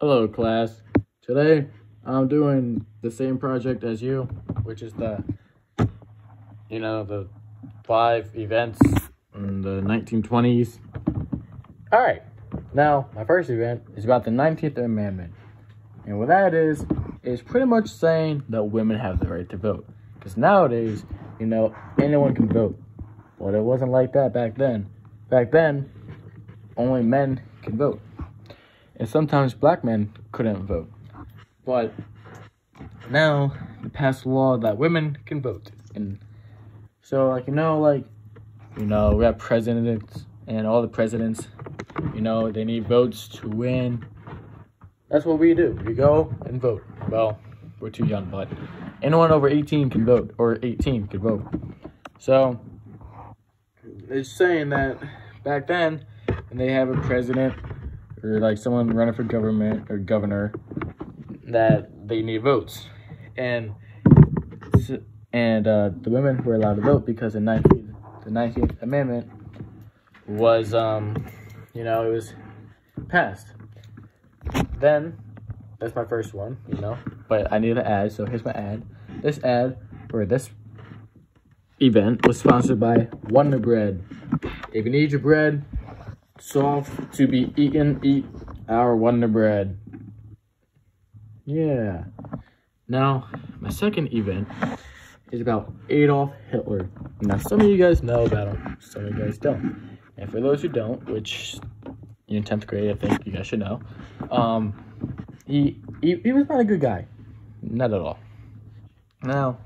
Hello class. Today I'm doing the same project as you, which is the, you know, the five events in the 1920s. All right, now my first event is about the 19th Amendment. And what that is, is pretty much saying that women have the right to vote. Because nowadays, you know, anyone can vote. But it wasn't like that back then. Back then, only men could vote and sometimes black men couldn't vote. But now they passed a law that women can vote. And so, like, you know, like, you know, we have presidents and all the presidents, you know, they need votes to win. That's what we do. We go and vote. Well, we're too young, but anyone over 18 can vote, or 18 can vote. So, it's saying that back then, when they have a president or like someone running for government or governor that they need votes. And and uh, the women were allowed to vote because the 19th, the 19th amendment was um you know it was passed. Then that's my first one you know but i need an ad so here's my ad. This ad for this event was sponsored by wonder bread. If you need your bread soft to be eaten, eat our Wonder Bread. Yeah. Now, my second event is about Adolf Hitler. Now, some of you guys know about him, some of you guys don't. And for those who don't, which in 10th grade, I think you guys should know, um, he, he, he was not a good guy. Not at all. Now,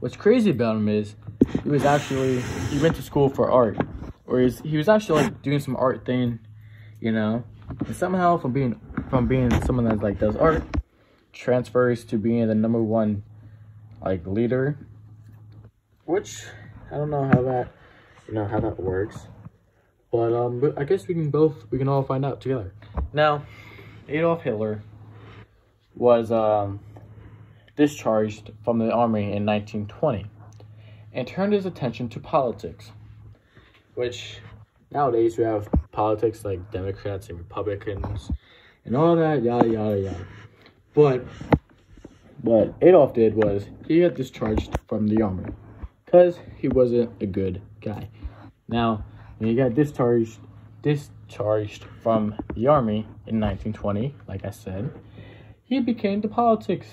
what's crazy about him is he was actually, he went to school for art or he's, he was actually like doing some art thing, you know, and somehow from being from being someone that like does art transfers to being the number one like leader, which I don't know how that you know how that works, but um, but I guess we can both we can all find out together. Now, Adolf Hitler was um discharged from the army in 1920 and turned his attention to politics which nowadays we have politics like Democrats and Republicans and all that, yada, yada, yada. But what Adolf did was he got discharged from the army because he wasn't a good guy. Now, when he got discharged, discharged from the army in 1920, like I said, he became the politics.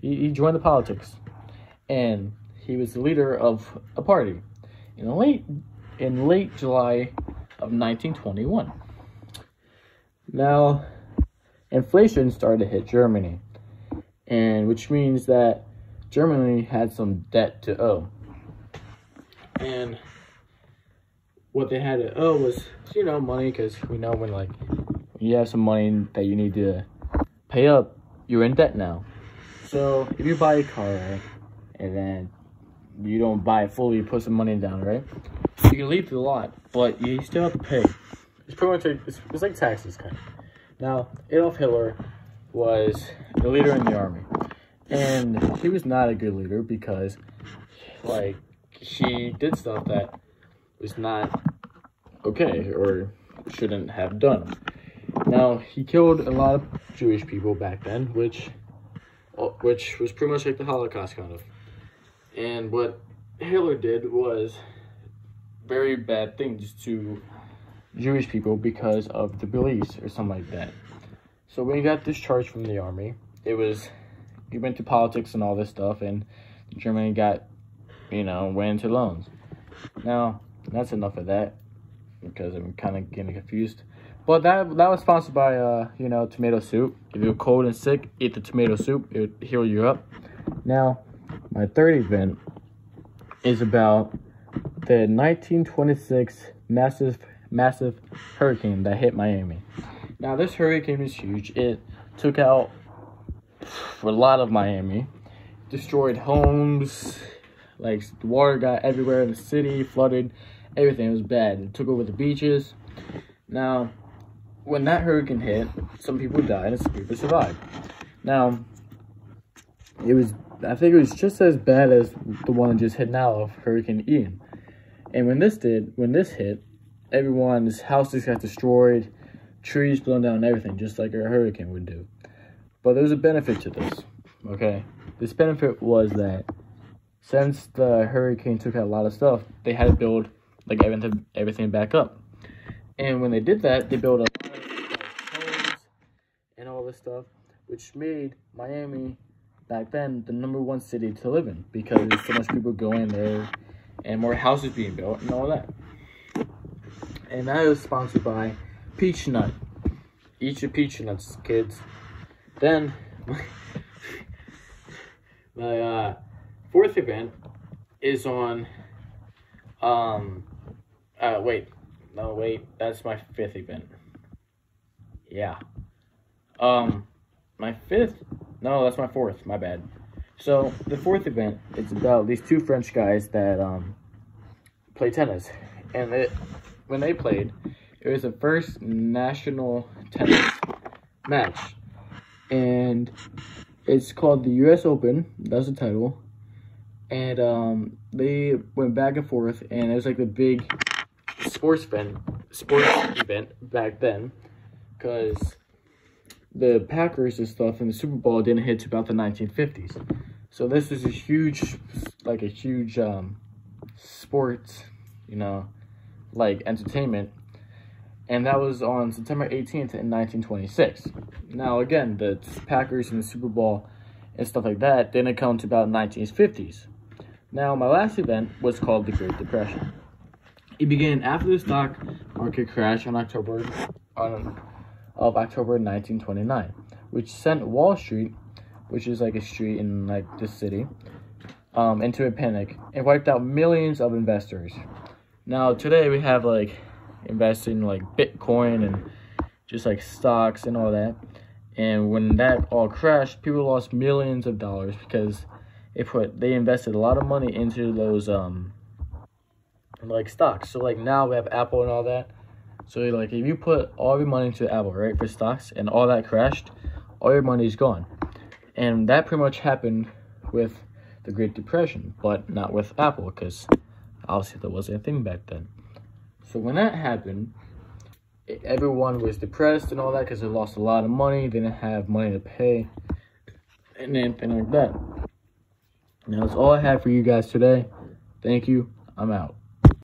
He, he joined the politics, and he was the leader of a party. In the late in late July of 1921. Now, inflation started to hit Germany, and which means that Germany had some debt to owe. And what they had to owe was, you know, money, because we know when, like, you have some money that you need to pay up, you're in debt now. So, if you buy a car, and then you don't buy it fully, you put some money down, right? You can leave the lot, but you still have to pay. It's pretty much like, it's, it's like taxes, kind of. Now, Adolf Hitler was the leader in the army, and he was not a good leader because, like, he did stuff that was not okay or shouldn't have done. Now, he killed a lot of Jewish people back then, which, uh, which was pretty much like the Holocaust, kind of. And what Hitler did was very bad things to Jewish people because of the beliefs or something like that. So when he got discharged from the army, it was, he went to politics and all this stuff, and Germany got, you know, went into loans. Now, that's enough of that, because I'm kind of getting confused. But that that was sponsored by, uh, you know, tomato soup. If you're cold and sick, eat the tomato soup. It would heal you up. Now, my third event is about the 1926 massive massive hurricane that hit Miami. Now this hurricane is huge. It took out a lot of Miami, destroyed homes, like water got everywhere in the city, flooded, everything was bad. It took over the beaches. Now, when that hurricane hit, some people died and some people survived. Now, it was I think it was just as bad as the one that just hit now of Hurricane Ian. And when this did, when this hit, everyone's houses got destroyed, trees blown down and everything, just like a hurricane would do. But there's a benefit to this, okay? This benefit was that since the hurricane took out a lot of stuff, they had to build like everything everything back up. And when they did that, they built a lot of homes and all this stuff, which made Miami back then the number one city to live in because so much people going there and more houses being built and all that. And that was sponsored by Peach Nut. Eat your peach nuts, kids. Then my uh, fourth event is on um uh wait no wait that's my fifth event yeah um my fifth no that's my fourth. My bad. So the fourth event is about these two french guys that um play tennis. And it when they played it was the first national tennis match. And it's called the us open. That's the title. And um, they went back and forth, and it was like the big sports event, sports event back then, because the Packers and stuff and the Super Bowl didn't hit to about the 1950s. So this was a huge, like a huge um, sports, you know, like entertainment. And that was on September 18th in 1926. Now, again, the Packers and the Super Bowl and stuff like that didn't come to about 1950s. Now, my last event was called the Great Depression. It began after the stock market crash on October on, of October 1929, which sent Wall Street, which is like a street in like this city, um, into a panic and wiped out millions of investors. Now today we have like investing like Bitcoin and just like stocks and all that. And when that all crashed, people lost millions of dollars because they put they invested a lot of money into those um like stocks. So like now we have Apple and all that. So like if you put all your money into Apple, right, for stocks and all that crashed, all your money is gone. And that pretty much happened with the Great Depression, but not with Apple because obviously there wasn't a thing back then. So when that happened, everyone was depressed and all that because they lost a lot of money, they didn't have money to pay, and anything like that. Now that's all I have for you guys today. Thank you. I'm out.